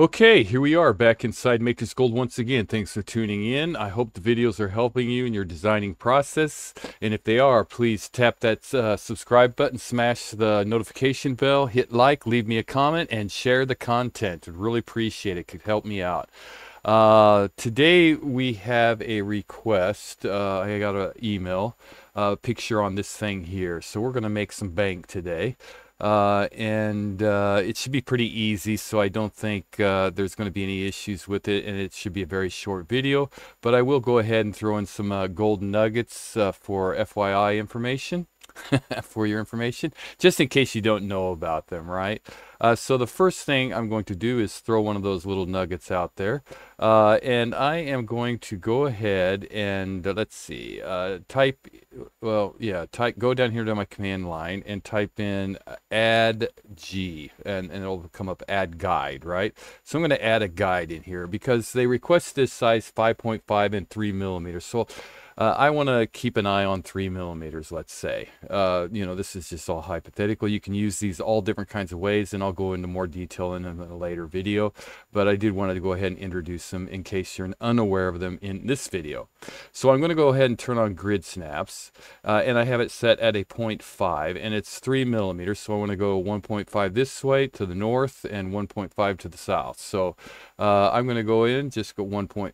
Okay, here we are back inside MatrixGold once again. Thanks for tuning in. I hope the videos are helping you in your designing process. And if they are, please tap that uh, subscribe button, smash the notification bell, hit like, leave me a comment, and share the content. I'd really appreciate it. it could help me out. Uh, today we have a request. Uh, I got an email uh, picture on this thing here. So we're going to make some bank today. Uh, and uh, it should be pretty easy so I don't think uh, there's going to be any issues with it and it should be a very short video but I will go ahead and throw in some uh, golden nuggets uh, for FYI information for your information, just in case you don't know about them, right? Uh, so the first thing I'm going to do is throw one of those little nuggets out there. Uh, and I am going to go ahead and uh, let's see, uh, type, well, yeah, type, go down here to my command line and type in add G and, and it'll come up add guide, right? So I'm going to add a guide in here because they request this size 5.5 and 3 millimeters. So uh, I want to keep an eye on three millimeters, let's say. Uh, you know, this is just all hypothetical. You can use these all different kinds of ways, and I'll go into more detail in a later video. But I did want to go ahead and introduce them in case you're unaware of them in this video. So I'm going to go ahead and turn on grid snaps, uh, and I have it set at a 0.5, and it's three millimeters. So I want to go 1.5 this way to the north and 1.5 to the south. So uh, I'm going to go in, just go 1.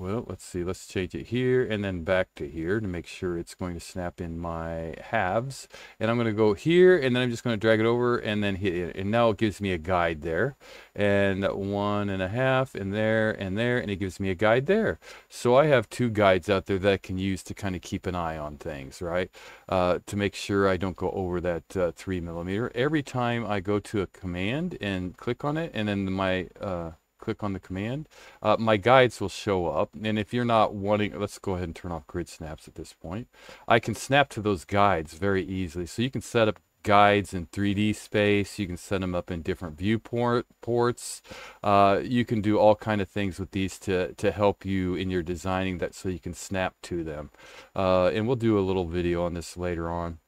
Well, let's see, let's change it here and then back to here to make sure it's going to snap in my halves. And I'm going to go here and then I'm just going to drag it over and then hit it. And now it gives me a guide there. And one and a half and there and there and it gives me a guide there. So I have two guides out there that I can use to kind of keep an eye on things, right? Uh, to make sure I don't go over that uh, three millimeter. Every time I go to a command and click on it and then my... Uh, click on the command, uh, my guides will show up. And if you're not wanting, let's go ahead and turn off grid snaps at this point. I can snap to those guides very easily. So you can set up guides in 3D space. You can set them up in different viewport ports. Uh, you can do all kind of things with these to, to help you in your designing that so you can snap to them. Uh, and we'll do a little video on this later on.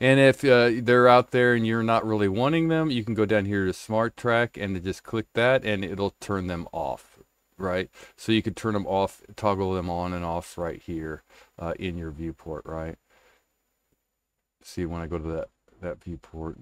And if uh, they're out there and you're not really wanting them, you can go down here to Smart Track and just click that and it'll turn them off, right? So you can turn them off, toggle them on and off right here uh, in your viewport, right? See when I go to that that viewport,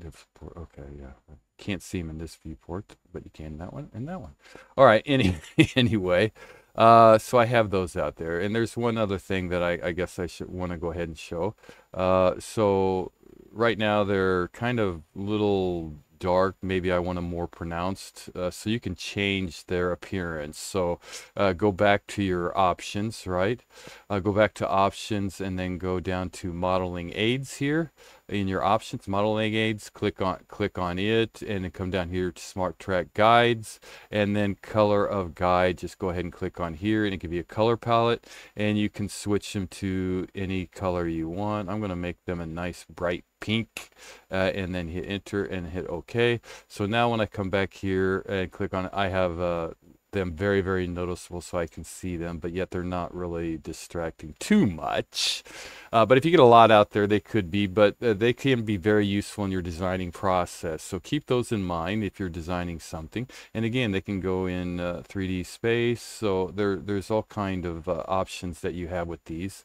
okay, yeah. Can't see them in this viewport, but you can in that one and that one. All right, any, anyway. Uh, so I have those out there. And there's one other thing that I, I guess I should want to go ahead and show. Uh, so right now they're kind of little dark maybe I want them more pronounced uh, so you can change their appearance so uh, go back to your options right uh, go back to options and then go down to modeling aids here in your options modeling aids click on click on it and then come down here to smart track guides and then color of guide just go ahead and click on here and it give you a color palette and you can switch them to any color you want I'm gonna make them a nice bright pink uh, and then hit enter and hit OK. So now when I come back here and click on it, I have uh, them very, very noticeable so I can see them, but yet they're not really distracting too much. Uh, but if you get a lot out there, they could be, but uh, they can be very useful in your designing process. So keep those in mind if you're designing something. And again, they can go in uh, 3D space. So there, there's all kind of uh, options that you have with these.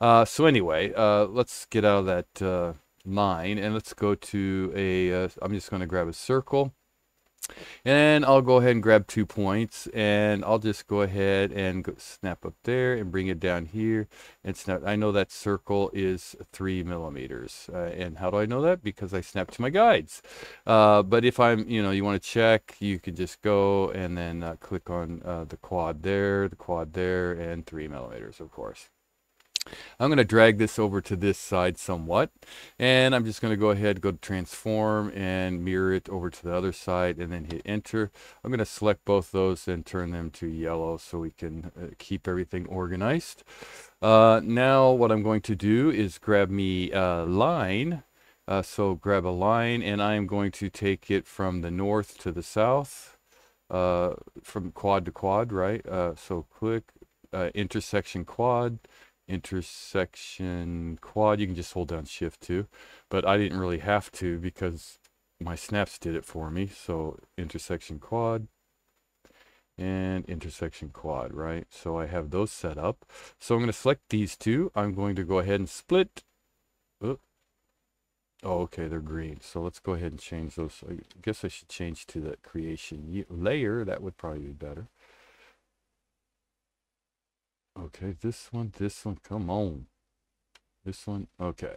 Uh, so anyway, uh, let's get out of that line and let's go to a. am just going to grab a circle and I'll go ahead and grab two points and I'll just go ahead and go, snap up there and bring it down here and snap. I know that circle is three millimeters. Uh, and how do I know that? Because I snap to my guides. Uh, but if I'm, you know, you want to check, you can just go and then uh, click on uh, the quad there, the quad there, and three millimeters, of course. I'm going to drag this over to this side somewhat and I'm just going to go ahead go to transform and mirror it over to the other side and then hit enter. I'm going to select both those and turn them to yellow so we can uh, keep everything organized. Uh, now what I'm going to do is grab me a line uh, so grab a line and I am going to take it from the north to the south uh, from quad to quad right? Uh, so click intersection quad intersection quad. You can just hold down shift too, but I didn't really have to because my snaps did it for me. So intersection quad and intersection quad, right? So I have those set up. So I'm going to select these two. I'm going to go ahead and split. Oh, okay, they're green. So let's go ahead and change those. I guess I should change to the creation layer. That would probably be better. Okay, this one, this one, come on. This one, okay.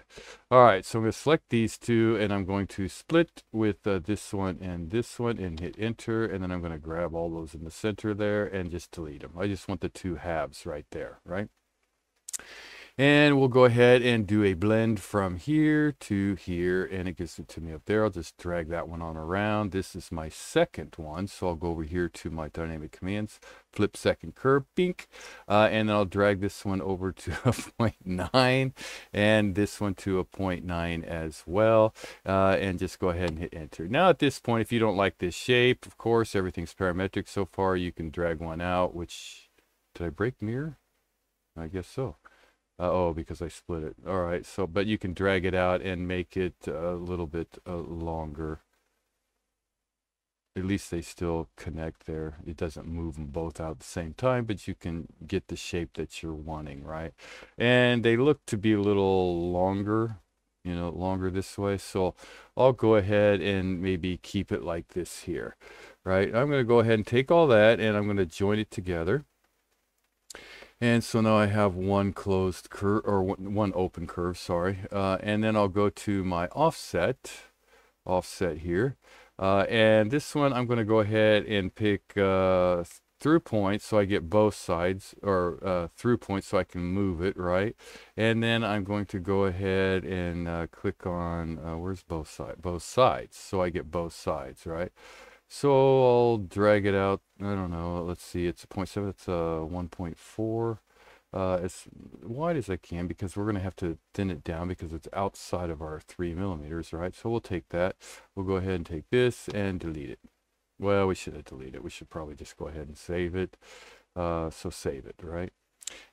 All right, so I'm going to select these two, and I'm going to split with uh, this one and this one, and hit enter, and then I'm going to grab all those in the center there and just delete them. I just want the two halves right there, right? And we'll go ahead and do a blend from here to here, and it gives it to me up there. I'll just drag that one on around. This is my second one, so I'll go over here to my dynamic commands, flip second curve, bink, uh, and then I'll drag this one over to a 0.9, and this one to a 0.9 as well, uh, and just go ahead and hit enter. Now at this point, if you don't like this shape, of course, everything's parametric so far, you can drag one out, which, did I break mirror? I guess so. Uh, oh, because I split it. All right. So, but you can drag it out and make it a little bit uh, longer. At least they still connect there. It doesn't move them both out at the same time, but you can get the shape that you're wanting, right? And they look to be a little longer, you know, longer this way. So I'll go ahead and maybe keep it like this here, right? I'm going to go ahead and take all that and I'm going to join it together. And so now I have one closed curve, or one open curve, sorry. Uh, and then I'll go to my offset, offset here. Uh, and this one, I'm going to go ahead and pick uh, through point so I get both sides, or uh, through point so I can move it, right? And then I'm going to go ahead and uh, click on, uh, where's both sides? Both sides, so I get both sides, right? So I'll drag it out. I don't know. Let's see. It's a 0.7. It's a 1.4. Uh, as wide as I can because we're going to have to thin it down because it's outside of our three millimeters, right? So we'll take that. We'll go ahead and take this and delete it. Well, we should have deleted it. We should probably just go ahead and save it. Uh, so save it, right?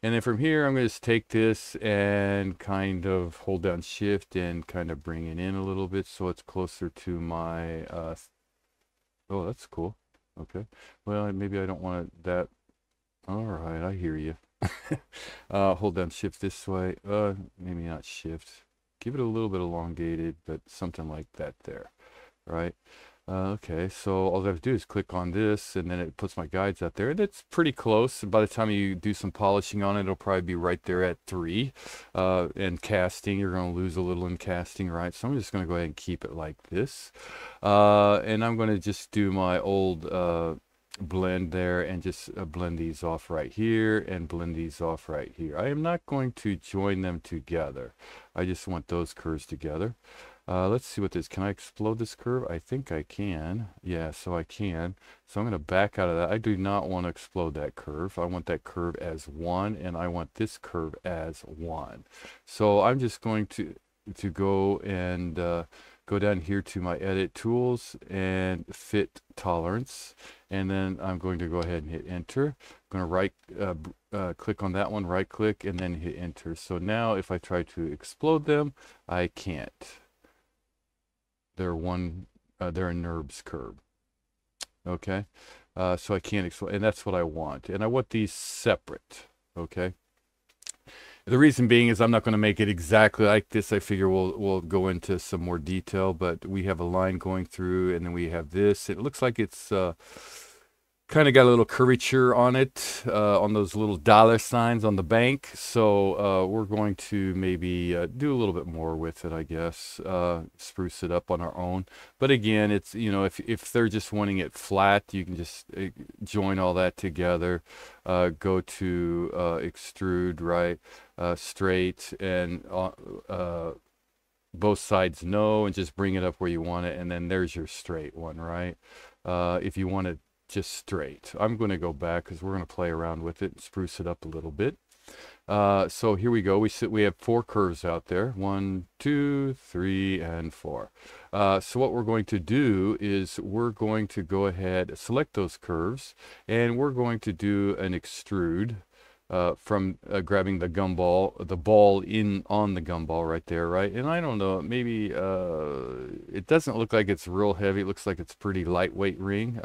And then from here, I'm going to just take this and kind of hold down shift and kind of bring it in a little bit so it's closer to my uh, Oh, that's cool. Okay. Well, maybe I don't want that. All right, I hear you. uh, hold down shift this way. Uh, maybe not shift. Give it a little bit elongated, but something like that there, right? Uh, okay, so all I have to do is click on this and then it puts my guides out there. And it's pretty close. By the time you do some polishing on it, it'll probably be right there at three. Uh, and casting, you're going to lose a little in casting, right? So I'm just going to go ahead and keep it like this. Uh, and I'm going to just do my old uh, blend there and just uh, blend these off right here and blend these off right here. I am not going to join them together. I just want those curves together. Uh, let's see what this, can I explode this curve? I think I can. Yeah, so I can. So I'm going to back out of that. I do not want to explode that curve. I want that curve as one, and I want this curve as one. So I'm just going to, to go and uh, go down here to my edit tools and fit tolerance. And then I'm going to go ahead and hit enter. I'm going to right uh, uh, click on that one, right click, and then hit enter. So now if I try to explode them, I can't they're one uh, they're a NURBS curve okay? Uh, so I can't explain and that's what I want. And I want these separate okay? The reason being is I'm not going to make it exactly like this. I figure we'll we'll go into some more detail but we have a line going through and then we have this. It looks like it's uh, kind of got a little curvature on it uh, on those little dollar signs on the bank. So uh, we're going to maybe uh, do a little bit more with it I guess uh, spruce it up on our own. But again it's you know if, if they're just wanting it flat you can just uh, join all that together uh, go to extrude right straight and both sides no and just bring it up where you want it and then there's your straight one right? If you want to just straight. I'm going to go back because we're going to play around with it and spruce it up a little bit. Uh, so here we go. We sit, we have four curves out there. One, two, three, and four. Uh, so what we're going to do is we're going to go ahead, select those curves, and we're going to do an extrude uh, from uh, grabbing the gumball, the ball in on the gumball right there, right? And I don't know, maybe uh, it doesn't look like it's real heavy. It looks like it's pretty lightweight ring.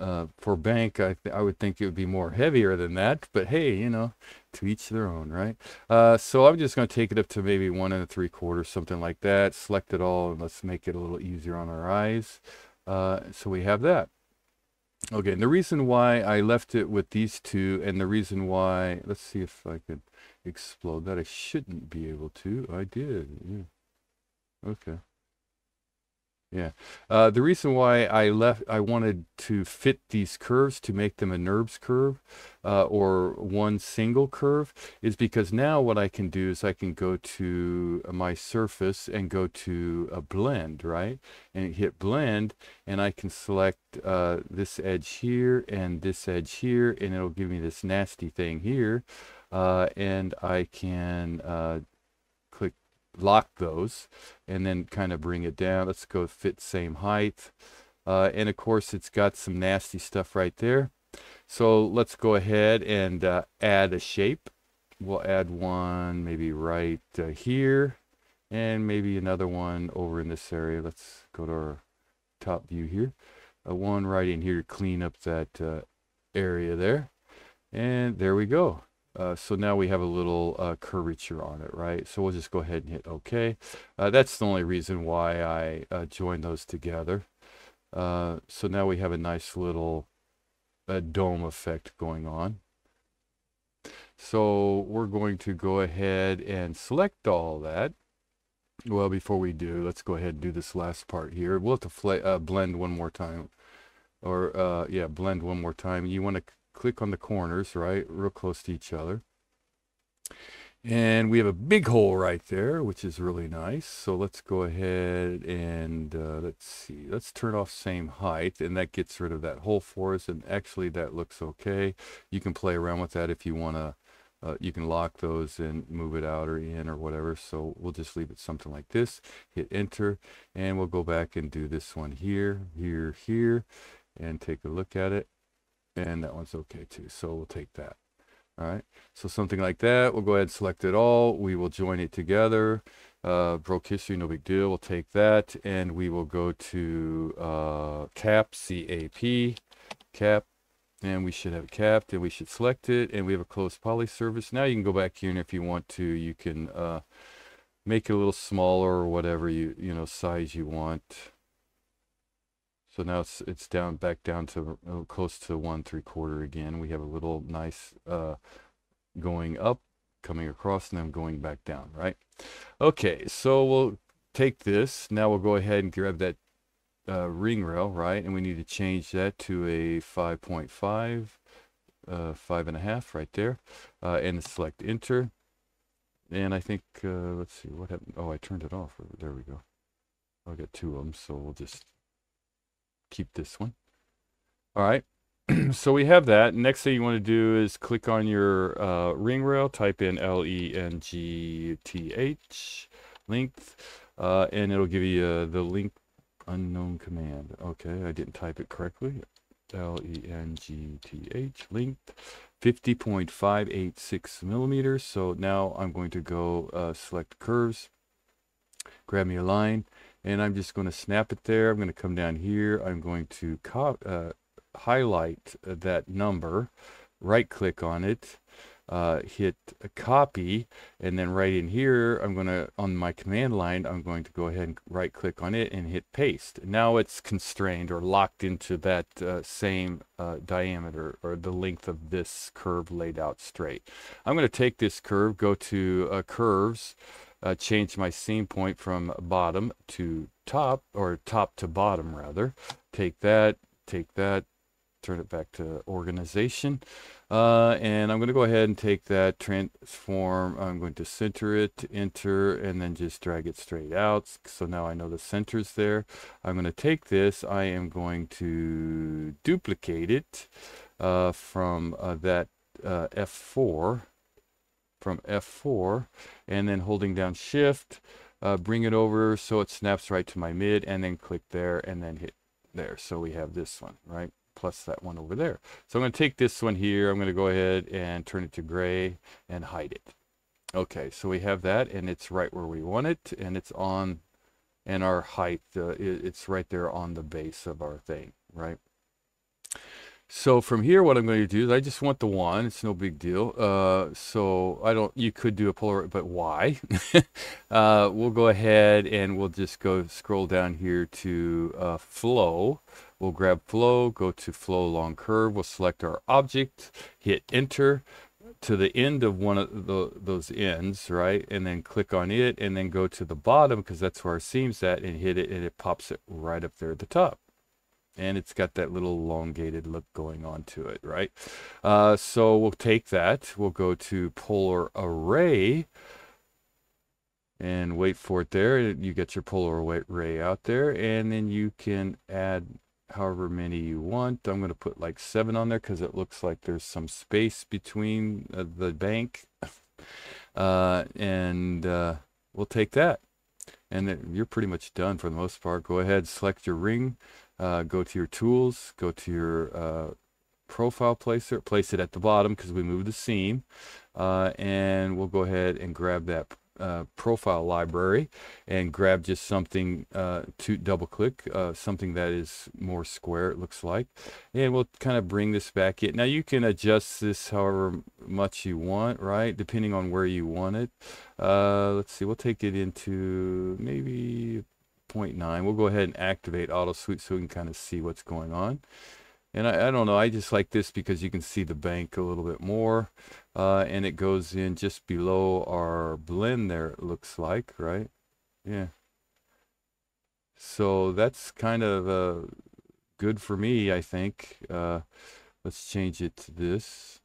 Uh, for bank, I, I would think it would be more heavier than that. But hey, you know, to each their own, right? Uh, so I'm just going to take it up to maybe one and three quarters, something like that. Select it all, and let's make it a little easier on our eyes. Uh, so we have that. Okay, and the reason why I left it with these two, and the reason why, let's see if I could explode that. I shouldn't be able to. I did. Yeah. Okay. Yeah. Uh, the reason why I left, I wanted to fit these curves to make them a NURBS curve uh, or one single curve is because now what I can do is I can go to my surface and go to a blend, right? And hit blend and I can select uh, this edge here and this edge here and it'll give me this nasty thing here. Uh, and I can uh, lock those and then kind of bring it down. Let's go fit same height. Uh, and of course, it's got some nasty stuff right there. So let's go ahead and uh, add a shape. We'll add one maybe right uh, here and maybe another one over in this area. Let's go to our top view here. Uh, one right in here to clean up that uh, area there. And there we go. Uh, so now we have a little uh, curvature on it, right? So we'll just go ahead and hit OK. Uh, that's the only reason why I uh, joined those together. Uh, so now we have a nice little dome effect going on. So we're going to go ahead and select all that. Well, before we do, let's go ahead and do this last part here. We'll have to blend one more time. Or, yeah, blend one more time. You want to click on the corners, right, real close to each other. And we have a big hole right there, which is really nice. So let's go ahead and uh, let's see. Let's turn off same height, and that gets rid of that hole for us. And actually, that looks okay. You can play around with that if you want to. Uh, you can lock those and move it out or in or whatever. So we'll just leave it something like this. Hit enter, and we'll go back and do this one here, here, here, and take a look at it and that one's okay too. So we'll take that. All right. So something like that. We'll go ahead and select it all. We will join it together. Uh, broke history, no big deal. We'll take that and we will go to uh, cap, C-A-P, cap, and we should have it capped and we should select it and we have a closed polysurface. Now you can go back here and if you want to, you can uh, make it a little smaller or whatever you, you know, size you want. So now it's it's down back down to uh, close to one three quarter again. We have a little nice uh, going up, coming across, and then going back down, right? Okay, so we'll take this. Now we'll go ahead and grab that uh, ring rail, right? And we need to change that to a 5.5, uh, five and a half right there, uh, and select enter. And I think, uh, let's see, what happened? Oh, I turned it off. There we go. I got two of them, so we'll just keep this one. All right. so we have that. Next thing you want to do is click on your uh, ring rail, type in L-E-N-G-T-H, length, uh, and it'll give you uh, the link unknown command. Okay, I didn't type it correctly. L-E-N-G-T-H, length, 50.586 millimeters. So now I'm going to go uh, select curves, grab me a line, and I'm just going to snap it there. I'm going to come down here. I'm going to uh, highlight that number, right click on it, uh, hit copy, and then right in here, I'm going to, on my command line, I'm going to go ahead and right click on it and hit paste. Now it's constrained or locked into that uh, same uh, diameter or the length of this curve laid out straight. I'm going to take this curve, go to uh, curves, uh, change my seam point from bottom to top, or top to bottom rather. Take that, take that, turn it back to organization. Uh, and I'm going to go ahead and take that transform. I'm going to center it, enter, and then just drag it straight out. So now I know the center's there. I'm going to take this. I am going to duplicate it uh, from uh, that uh, F4 from F4 and then holding down shift, uh, bring it over so it snaps right to my mid and then click there and then hit there. So we have this one, right? plus that one over there. So I'm going to take this one here. I'm going to go ahead and turn it to gray and hide it. Okay, so we have that and it's right where we want it and it's on and our height, uh, it, it's right there on the base of our thing, right? So from here, what I'm going to do is I just want the one. It's no big deal. Uh, so I don't, you could do a polar, but why? uh, we'll go ahead and we'll just go scroll down here to uh, flow. We'll grab flow, go to flow along curve. We'll select our object, hit enter to the end of one of the, those ends, right? And then click on it and then go to the bottom because that's where our seam's at and hit it and it pops it right up there at the top and it's got that little elongated look going on to it, right? Uh, so we'll take that. We'll go to polar array and wait for it there. You get your polar array out there, and then you can add however many you want. I'm going to put like seven on there because it looks like there's some space between uh, the bank. uh, and uh, we'll take that. And then you're pretty much done for the most part. Go ahead, select your ring uh, go to your tools, go to your uh, profile placer, place it at the bottom because we moved the seam. Uh, and we'll go ahead and grab that uh, profile library and grab just something uh, to double click, uh, something that is more square it looks like. And we'll kind of bring this back in. Now you can adjust this however much you want, right? Depending on where you want it. let's see, we'll take it into maybe 0.9. We'll go ahead and activate auto sweep so we can kind of see what's going on. And I, I, don't know, I just like this because you can see the bank a little bit more. Uh, and it goes in just below our blend there, it looks like, right? Yeah. So that's kind of uh, good for me, I think. Uh, let's change it to this.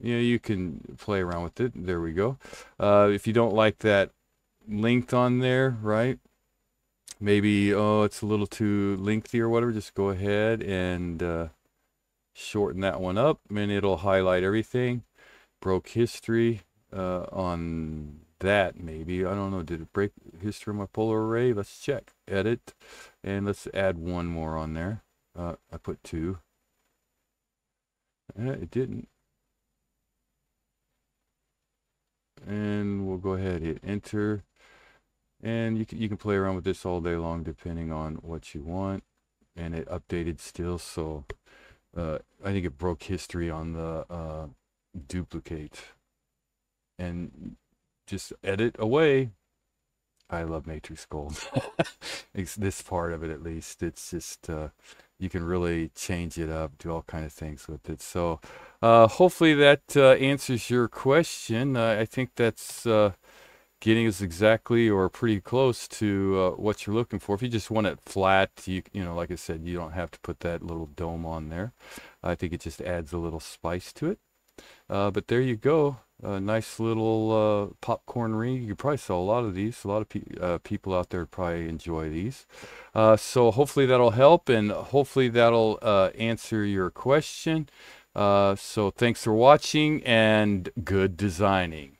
Know, you can play around with it. There we go. Uh, if you don't like that length on there, right? Maybe, oh, it's a little too lengthy or whatever, just go ahead and uh, shorten that one up and it'll highlight everything. Broke history uh, on that maybe. I don't know. Did it break history of my polar array? Let's check. Edit. And let's add one more on there. Uh, I put two. Uh, it didn't. And we'll go ahead hit enter and you can, you can play around with this all day long depending on what you want. And it updated still so uh, I think it broke history on the uh, duplicate. And just edit away. I love Matrix Gold. This part of it at least. It's just uh, you can really change it up do all kind of things with it. So uh, hopefully that uh, answers your question. Uh, I think that's getting us exactly or pretty close to uh, what you're looking for. If you just want it flat, you you know, like I said, you don't have to put that little dome on there. I think it just adds a little spice to it. Uh, but there you go. A nice little uh, popcorn ring. You probably saw a lot of these. A lot of pe uh, people out there probably enjoy these. Uh, so hopefully that'll help and hopefully that'll uh, answer your question. so thanks for watching and good designing.